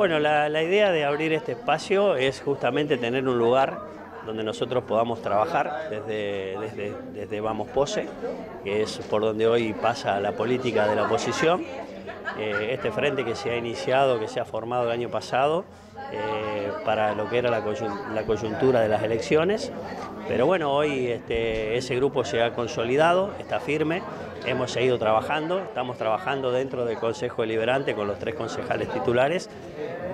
Bueno, la, idea de abrir este espacio es justamente tener un lugar donde nosotros podamos trabajar desde, desde, Vamos Pose, que es por donde hoy pasa la política de la oposición. Eh, este frente que se ha iniciado, que se ha formado el año pasado, eh, para lo que era la coyuntura de las elecciones. Pero bueno, hoy este, ese grupo se ha consolidado, está firme, hemos seguido trabajando, estamos trabajando dentro del Consejo Deliberante con los tres concejales titulares,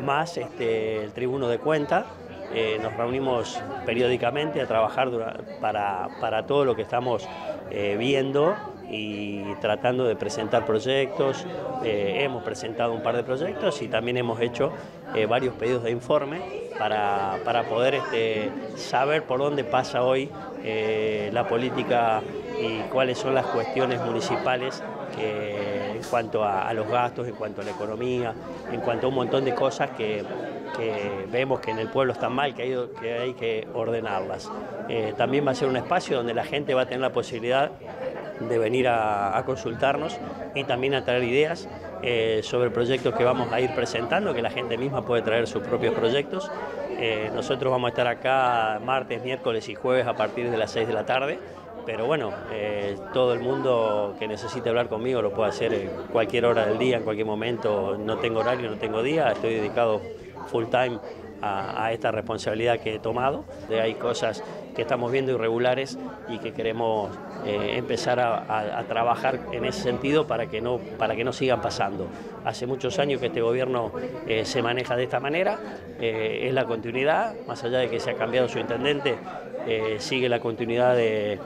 más este, el tribuno de cuenta. Eh, nos reunimos periódicamente a trabajar para, para todo lo que estamos eh, viendo y tratando de presentar proyectos. Eh, hemos presentado un par de proyectos y también hemos hecho eh, varios pedidos de informe para, poder este, saber por dónde pasa hoy eh, la política y cuáles son las cuestiones municipales en cuanto a, los gastos, en cuanto a la economía, en cuanto a un montón de cosas que, vemos que en el pueblo están mal, que hay que, hay que ordenarlas. también va a ser un espacio donde la gente va a tener la posibilidad de venir a, consultarnos y también a traer ideas eh, sobre proyectos que vamos a ir presentando, que la gente misma puede traer sus propios proyectos. Eh, nosotros vamos a estar acá martes, miércoles y jueves a partir de las 6 de la tarde, pero bueno, eh, todo el mundo que necesite hablar conmigo lo puede hacer en cualquier hora del día, en cualquier momento, no tengo horario, no tengo día, estoy dedicado full time a, esta responsabilidad que he tomado. Hay cosas que estamos viendo irregulares y que queremos eh, empezar a, trabajar en ese sentido para que, no, para que no sigan pasando. Hace muchos años que este gobierno eh, se maneja de esta manera, eh, es la continuidad, más allá de que se ha cambiado su intendente, sigue la continuidad de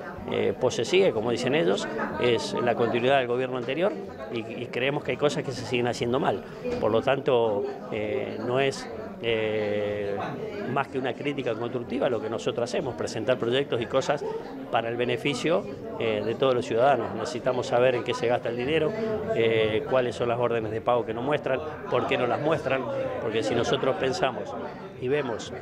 Pose sigue, como dicen ellos, es la continuidad del gobierno anterior y, y, creemos que hay cosas que se siguen haciendo mal. Por lo tanto, no es eh, más que una crítica constructiva, lo que nosotros hacemos, presentar proyectos y cosas para el beneficio eh, de todos los ciudadanos. Necesitamos saber en qué se gasta el dinero, eh, cuáles son las órdenes de pago que nos muestran, por qué no las muestran, porque si nosotros pensamos y vemos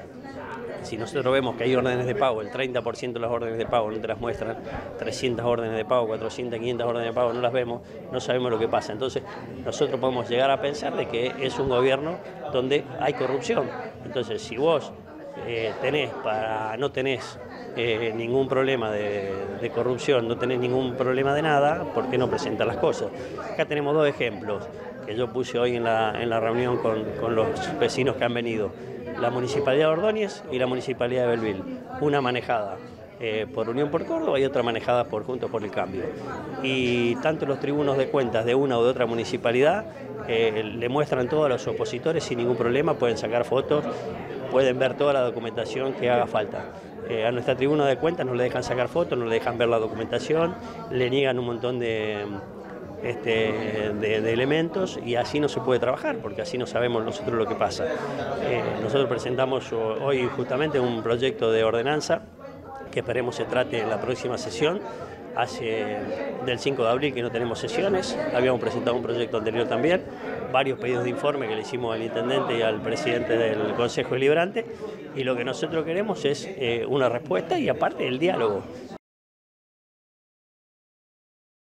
si nosotros vemos que hay órdenes de pago, el 30% de las órdenes de pago no te las muestran, 300 órdenes de pago, 400, 500 órdenes de pago no las vemos, no sabemos lo que pasa. Entonces, nosotros podemos llegar a pensar de que es un gobierno donde hay corrupción. Entonces, si vos eh, tenés para no tenés eh, ningún problema de, corrupción, no tenés ningún problema de nada, ¿por qué no presentar las cosas? Acá tenemos dos ejemplos que yo puse hoy en la, reunión con, con los vecinos que han venido la Municipalidad de Ordóñez y la Municipalidad de Belville. Una manejada eh, por Unión por Córdoba y otra manejada por Juntos por el Cambio. Y tanto los tribunos de cuentas de una o de otra municipalidad eh, le muestran todo a los opositores sin ningún problema, pueden sacar fotos, pueden ver toda la documentación que haga falta. Eh, a nuestra tribuna de cuentas no le dejan sacar fotos, no le dejan ver la documentación, le niegan un montón de este, de, elementos y así no se puede trabajar, porque así no sabemos nosotros lo que pasa. Nosotros presentamos hoy justamente un proyecto de ordenanza que esperemos se trate en la próxima sesión. Hace del 5 de abril que no tenemos sesiones, habíamos presentado un proyecto anterior también, varios pedidos de informe que le hicimos al intendente y al presidente del Consejo Deliberante y lo que nosotros queremos es eh, una respuesta y aparte el diálogo.